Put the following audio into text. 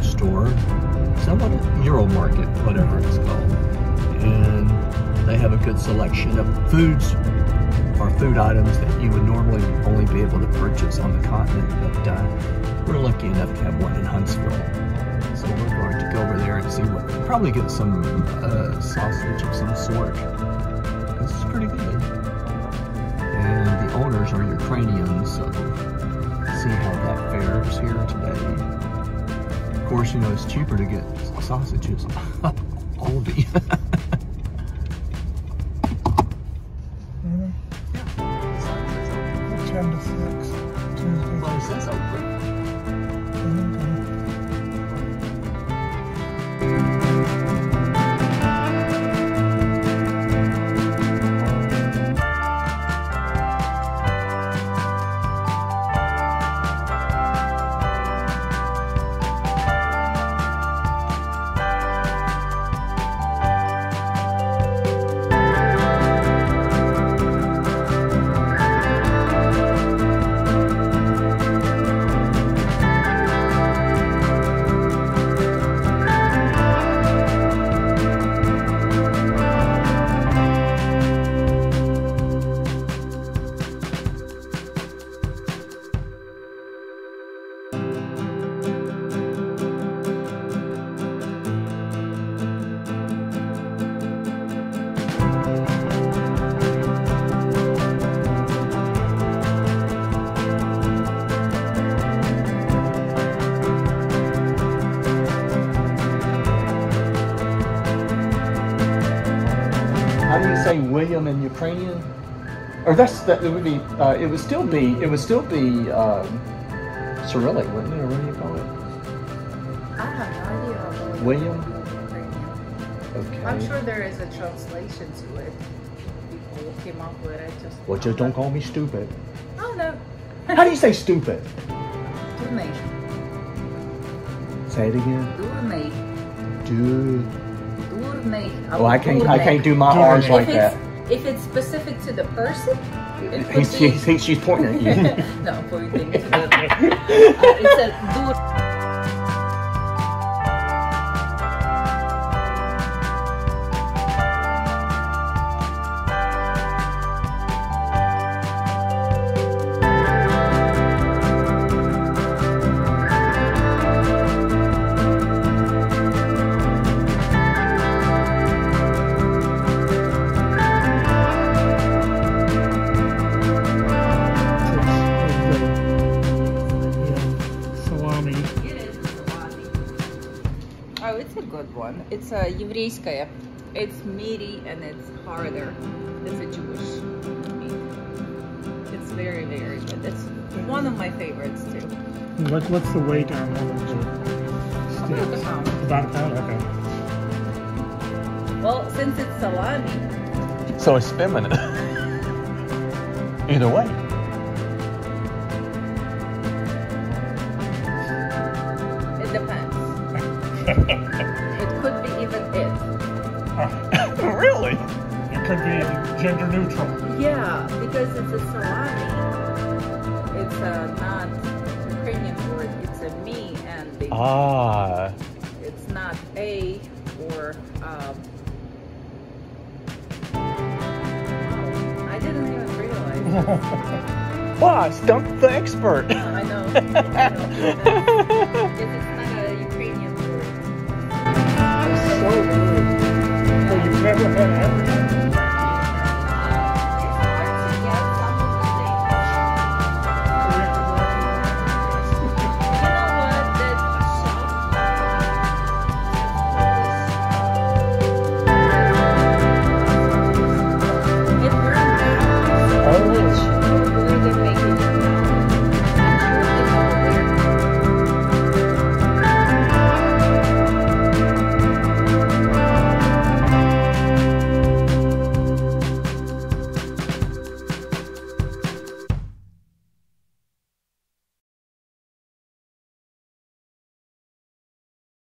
Store, somewhat Euro market, whatever it's called. And they have a good selection of foods or food items that you would normally only be able to purchase on the continent. But uh, we're lucky enough to have one in Huntsville. So we're going to go over there and see what, probably get some uh, sausage of some sort. This is pretty good. And the owners are Ukrainians, so see how that fares here today. Of course, you know, it's cheaper to get sausages. Aldi. Do say William in Ukrainian? Or that's that it would be. Uh, it would still be. It would still be um, Cyrillic, wouldn't it? Or what do you call it? I have no idea William? Okay. I'm sure there is a translation to it. People came up with it. Just Well, just don't call me stupid. Oh no. How do you say stupid? Durmei. Say it again. Durmei. Dude. Durmei. Oh, I can't. I can't do my Durmei. R's like if that. it's, If it's specific to the person, it He's, be. he thinks she's pointing at you. no, pointing to the. Uh, it says dur. It Oh, it's a good one. It's a еврейская. It's meaty and it's harder. It's a Jewish meat. It's very, very good. It's one of my favorites too. What, what's the weight on one of the About a sticks? pound. About a pound, okay. Well, since it's salami, so it's feminine. Either way. really? It could be gender neutral. Yeah, because it's a salami. It's a not Ukrainian word. It's a me and the Ah. It's not a or um. oh, I didn't even realize. Wow, stumped the expert. I know. I know. your.